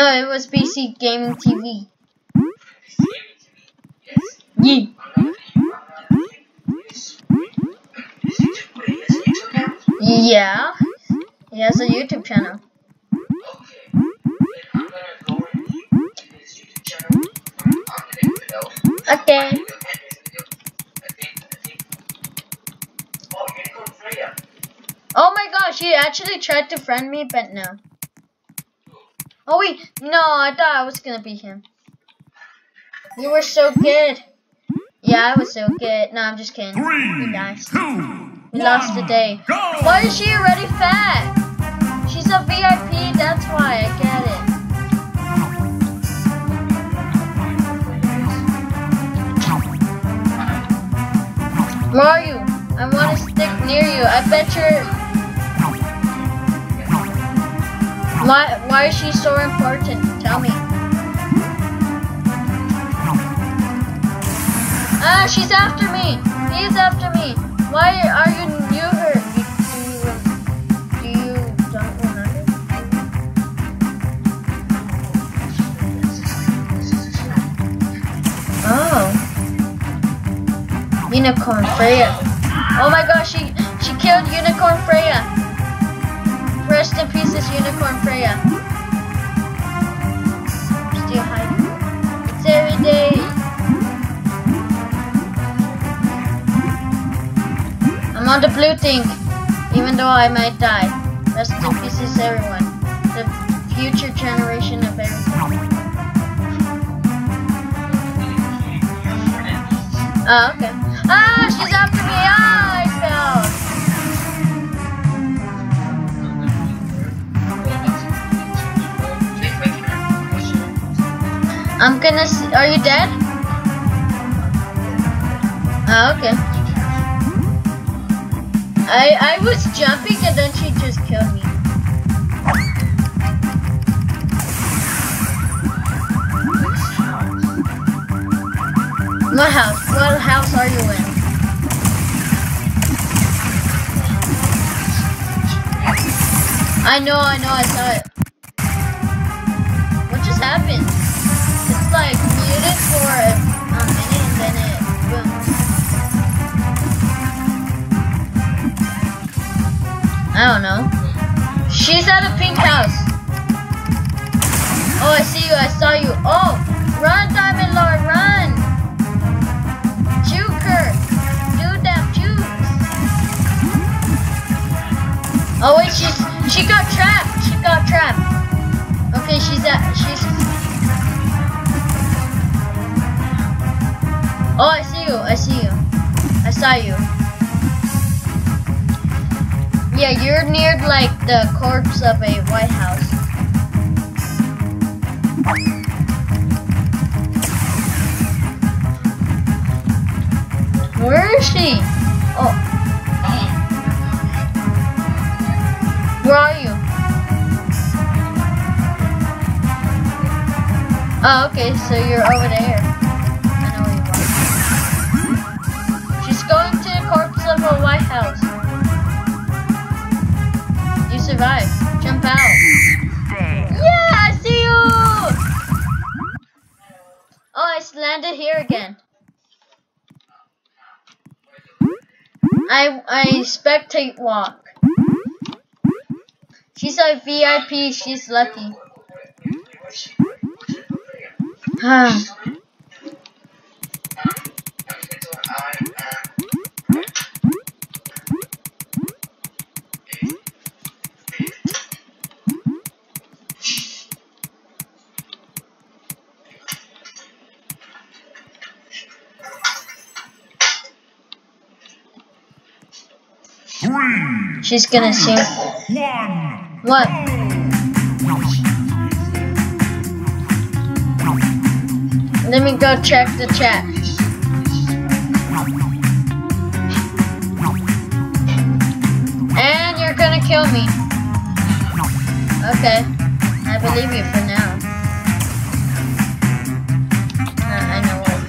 No, it was PC Gaming TV. Yeah. Yeah. He has a YouTube channel. Okay. Oh my gosh, he actually tried to friend me, but no. Oh wait, no, I thought I was gonna be him. You were so good. Yeah, I was so good. No, I'm just kidding. Three, We lost. We lost one, today. Go! Why is she already fat? She's a VIP, that's why, I get it. Where are you? I want to stick near you. I bet you're... Why, why is she so important? Tell me. Ah, she's after me. He's after me. Why are you near her? Do you, do you don't remember? Oh. Unicorn Freya. Oh my gosh, she she killed Unicorn Freya. Rest in peace, pieces, Unicorn Freya. Still hiding. It's every day. I'm on the blue thing, even though I might die. Rest in pieces, everyone. The future generation of everything. Oh, okay. Ah, she's I'm gonna. are you dead? Oh, okay. I I was jumping and then she just killed me. What house? What house are you in? I know, I know, I saw it. Like muted for a, a minute and then it boom. I don't know. She's at a pink house. Oh, I see you, I saw you. Oh, run, Diamond Lord, run! Juke her! Do that juke! Oh wait, she's she got trapped. She got trapped. Okay, she's at she's. Oh, I see you. I see you. I saw you. Yeah, you're near like the corpse of a White House. Where is she? Oh. Where are you? Oh, okay, so you're over there. Jump out. Yeah, I see you! Oh, I landed here again. I I spectate walk. She's a VIP. She's lucky. She's gonna sing. What? Let me go check the chat. And you're gonna kill me. Okay. I believe you for now. Uh, I know what.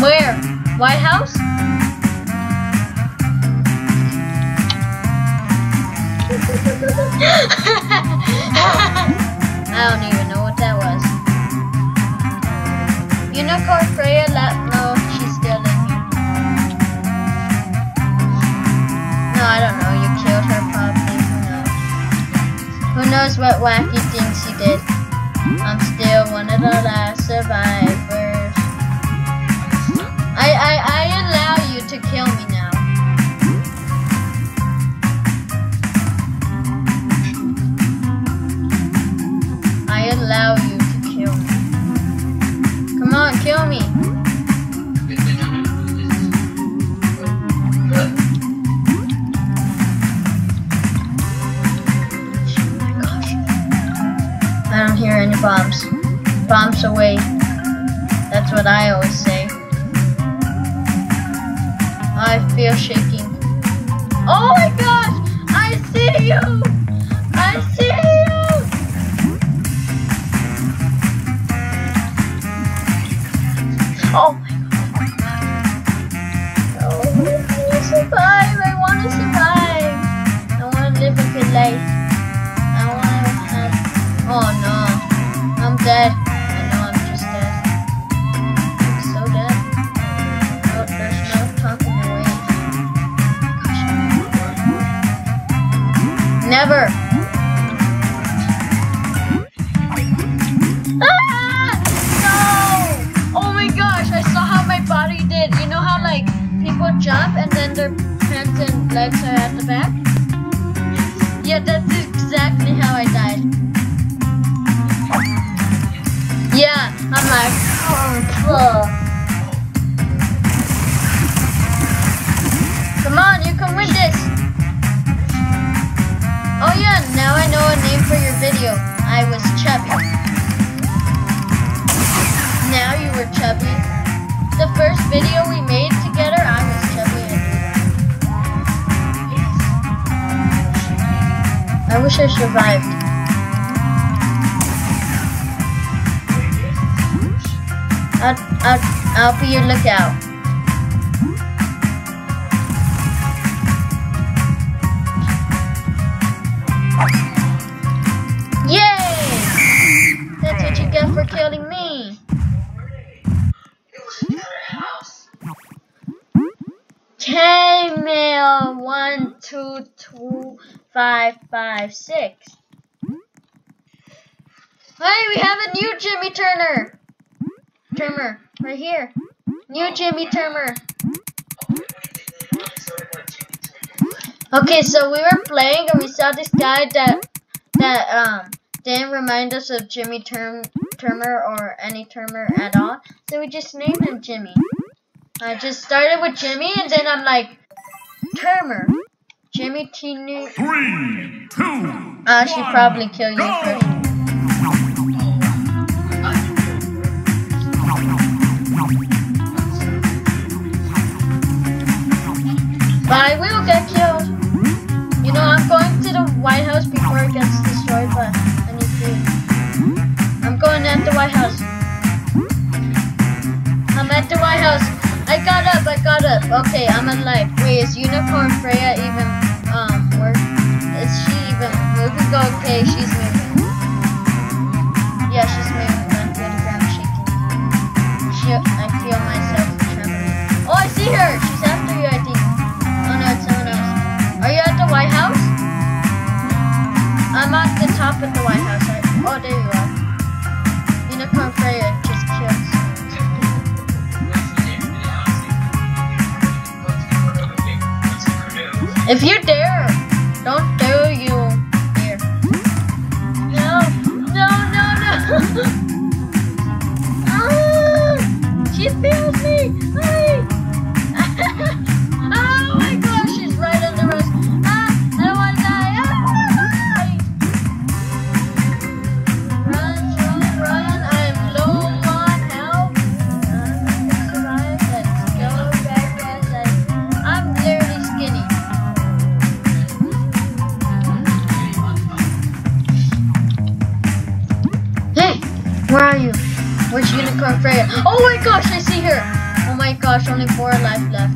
Where? White House? What wacky things you did? I'm still one of the last survivors. I I I allow you to kill me bombs. Bombs away. That's what I always say. I feel shaking. Oh my gosh! I see you! I see you! Oh Never. Video we made together, I was chubby and I wish I survived. I'll, I'll, I'll be your lookout. Five five six. Hey, we have a new Jimmy Turner. Turner, right here. New Jimmy Turner. Okay, so we were playing and we saw this guy that that um didn't remind us of Jimmy Term Turner or any Turner at all. So we just named him Jimmy. I just started with Jimmy and then I'm like Turner. Jimmy Tinu Three, two, oh, I should probably kill you first. But I will get killed. You know, I'm going to the White House before it gets destroyed, but I need to. I'm going at the White House. I'm at the White House. I got up, I got up. Okay, I'm alive. Wait, is Unicorn Freya even, Okay, she's moving. Yeah, she's moving. I'm good. I'm shaking. She, I feel myself trembling. Oh, I see her. She's after you, I think. Oh no, it's someone else. Are you at the White House? I'm at the top of the White House. I, oh, there you are. Unicorn Freya just killed. If you dare, Freya? Oh my gosh, I see her. Oh my gosh, only four life left.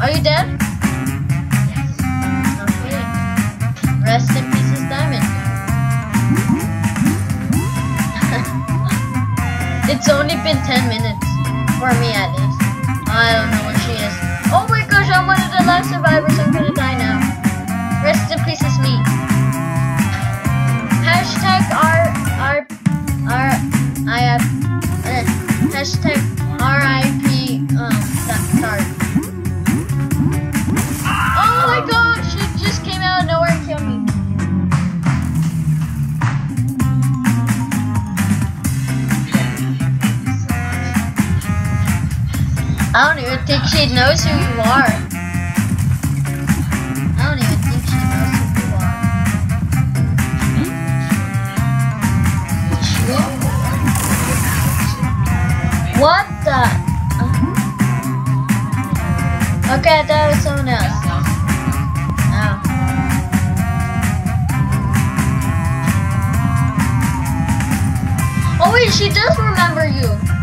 Are you dead? Okay. Rest in pieces, Diamond. It's only been 10 minutes. For me, at least. I don't know where she is. Oh my gosh, I'm one of the last survivors. I'm gonna die now. Rest in peace is me. Knows who you are. I don't even think she knows who you are. What the? Uh-huh. Okay, I thought it was someone else. Oh. Oh wait, she does remember you.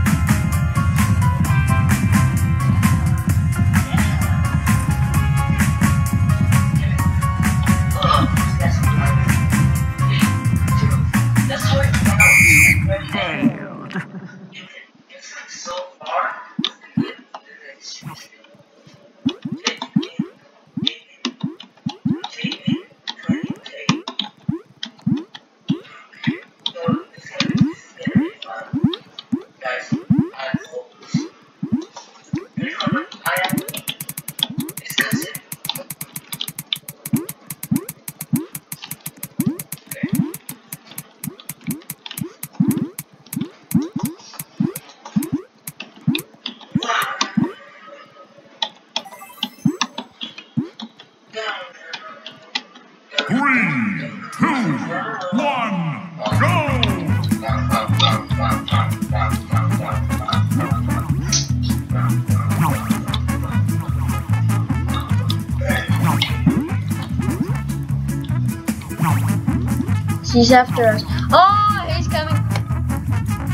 She's after us. Oh, he's coming.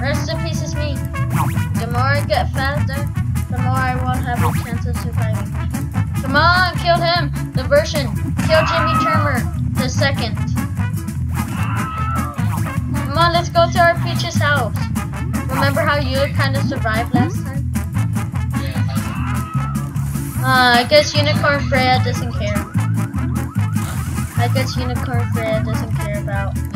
Rest in peace me. The more I get faster, the more I won't have a chance of surviving. Come on, kill him. The version. Kill Jimmy Turner. The second. Come on, let's go to our Peach's house. Remember how you kind of survived last time? Uh, I guess Unicorn Freya doesn't care. I guess Unicorn Freya doesn't care about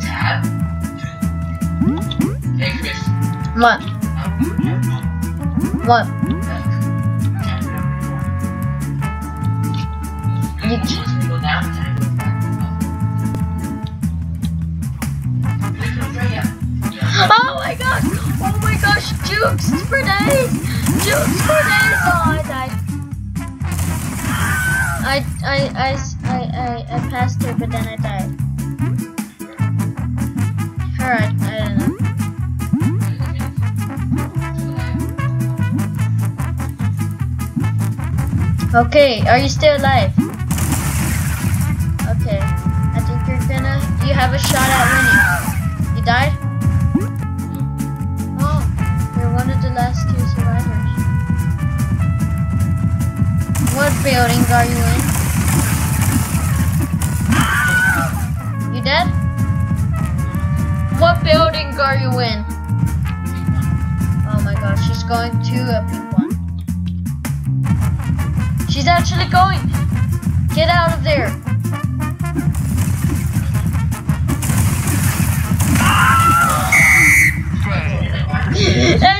tab. Hey, Chris. What? What? You, Jukes for days! Jukes for days! Oh, I died. I, I, I, I, I, passed her, but then I died. I, I don't know. Okay, are you still alive? Okay, I think you're gonna. You have a shot at winning. You died? What are you in? You dead? What building are you in? Oh my gosh, she's going to a pink one. She's actually going. Get out of there. I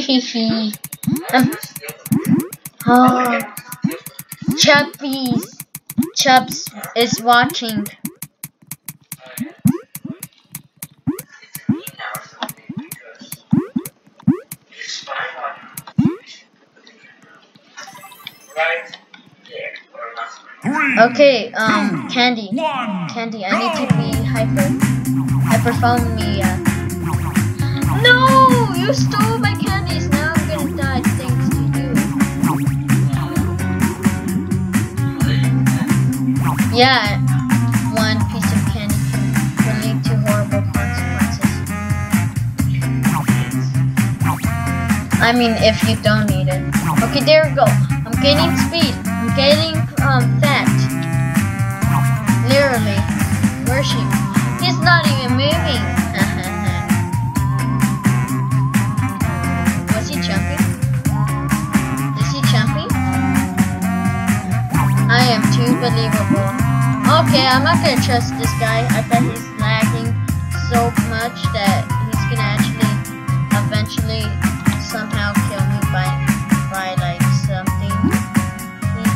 Hee. Um, oh, Chubbies. Chubs is watching. Okay, um, Candy. Candy, I need to be hyper. Hyper phone me. Uh. No! You stole my Yeah, one piece of candy can lead to horrible consequences. I mean, if you don't eat it. Okay, there we go. I'm gaining speed. I'm gaining um fat. Literally. Where's she? He's not even moving. Was he jumping? Is he jumping? I am too believable. Okay, I'm not gonna trust this guy. I bet he's lagging so much that he's gonna actually eventually somehow kill me by by like something.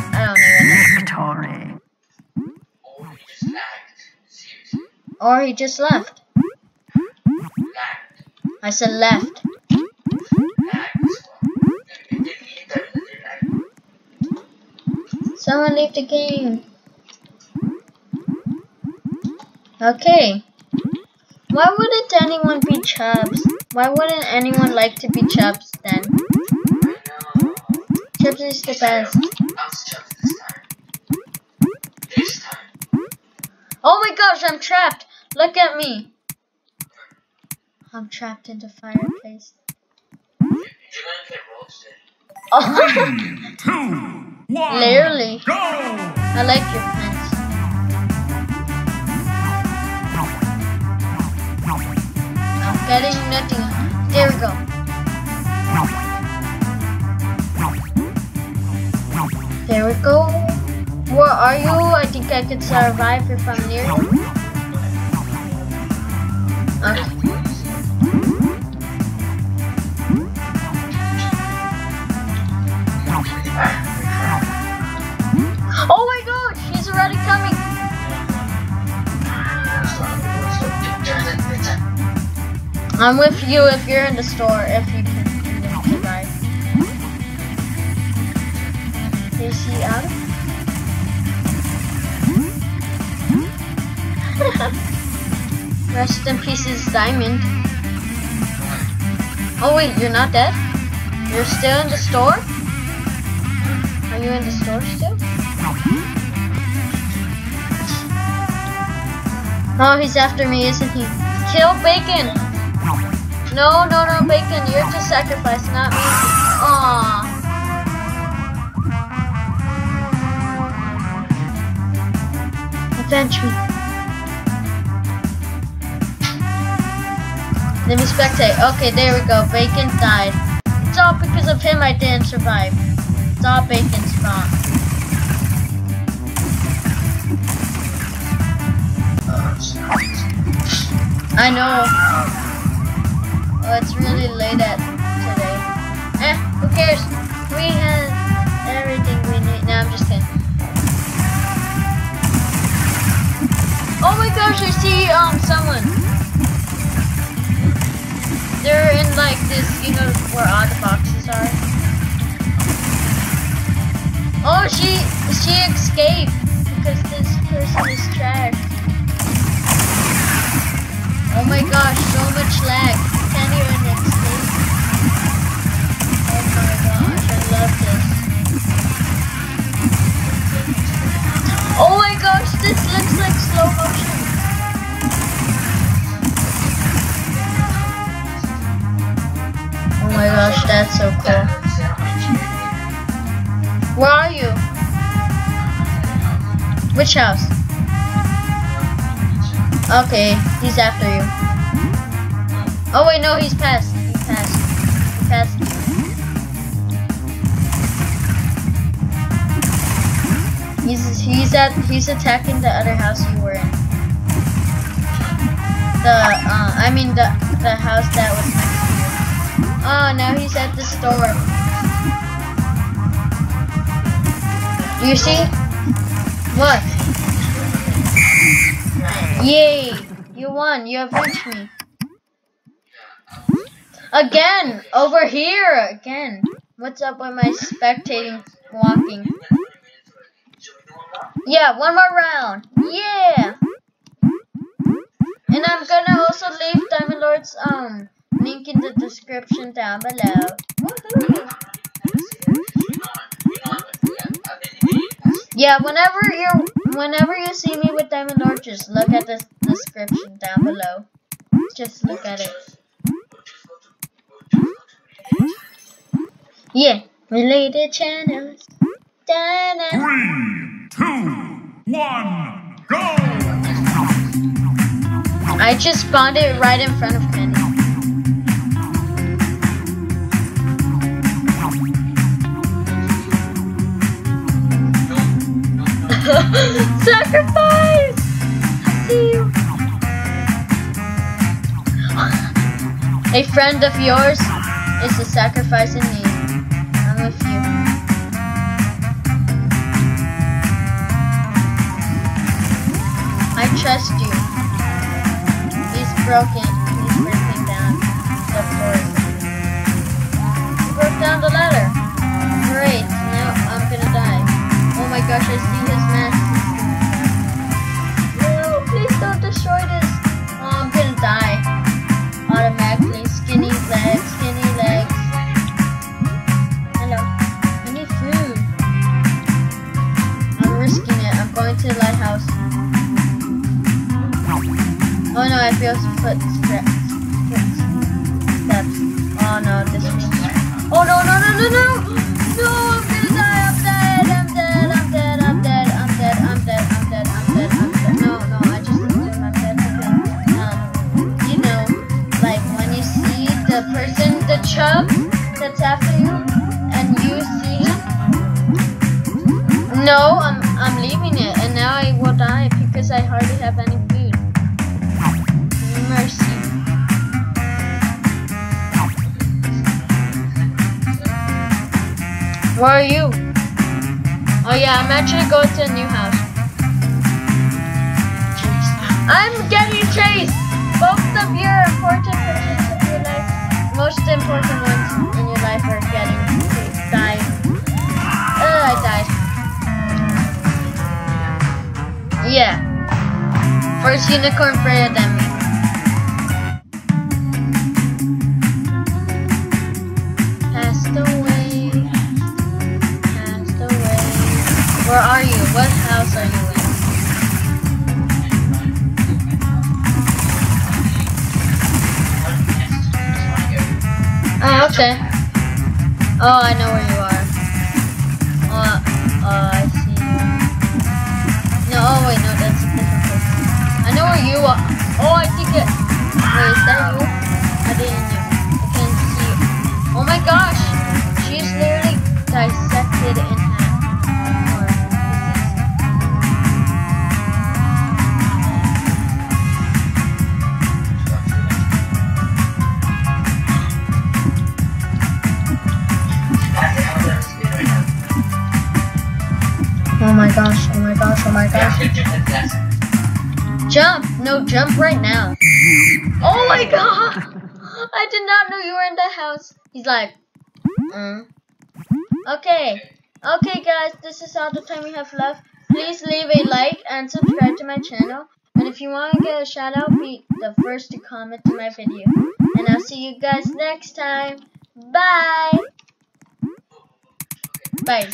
I don't even Victory. Or he just lagged. Seriously, know. Or he just left. I said left. Lagged as well. And they didn't that they lagged. Someone leave the game. Okay. Why wouldn't anyone be Chubbs? Why wouldn't anyone like to be Chubbs then? Chubbs is the best. I'll start this time. This time. Oh my gosh, I'm trapped. Look at me. I'm trapped in the fireplace. You're gonna get roasted. Oh, two, one. Literally. Go. I like your pants. I'm nothing. There we go. There we go. Where are you? I think I could survive if I'm near you. I'm with you if you're in the store, if you can even survive. Is she out? Rest in pieces, Diamond. Oh wait, you're not dead? You're still in the store? Are you in the store still? Oh, he's after me, isn't he? Kill Bacon! No, no, no, Bacon, you're to sacrifice, not me. Aww. Avenge me. Let me spectate. Okay, there we go. Bacon died. It's all because of him I didn't survive. It's all Bacon's fault. I know. Oh, it's really late at today. Eh, who cares? We have everything we need. No, I'm just kidding. Oh my gosh, I see um someone. They're in like this, you know, where all the boxes are. Oh, she she escaped because this person is trash. Oh my gosh, so much lag. Can't even escape. Oh my gosh, I love this. Oh my gosh, this looks like slow motion. Oh my gosh, that's so cool. Where are you? Which house? Okay, he's after you. Oh wait, no, he's past. He's past. He passed. He's he's at he's attacking the other house you were in. The uh, I mean the the house that was next to you. Oh, now he's at the store. Do you see? What? Yay! You won. You avenged me. Again! Over here! Again! What's up with my spectating walking? Yeah, one more round. Yeah. And I'm gonna also leave Diamond Lord's um link in the description down below. Yeah, whenever you whenever you see me with Diamond Lord, just look at the description down below. Just look at it. Yeah, related channels. Da-na. Three, two, one, go! I just found it right in front of Kenny. Sacrifice! I see you. A friend of yours is a sacrifice in need. With you. I trust you. He's broken. He's breaking down the floor. He broke down the ladder. Great. Now I'm gonna die. Oh my gosh, I see his mask. No, please don't destroy this. Oh no, I feel footsteps. Footsteps. Oh no, this means. Oh no, no! Where are you? Oh yeah, I'm actually going to a new house. I'm getting chased! Both of your important persons of your life, most important ones in your life are getting chased, dying. Uh, I died. Yeah. First unicorn further than okay. Oh, I know where you are. Oh, oh, I see. No, oh wait, no, that's a different place. I know where you are. Oh, I think it. Wait, is that you? I didn't know. I can see. Oh my gosh, she's literally dissected in Jump! No, jump right now. Oh my god! I did not know you were in the house. He's like, mm. Okay. Okay, guys, this is all the time we have left. Please leave a like and subscribe to my channel. And if you want to get a shout out, be the first to comment to my video. And I'll see you guys next time. Bye! Bye.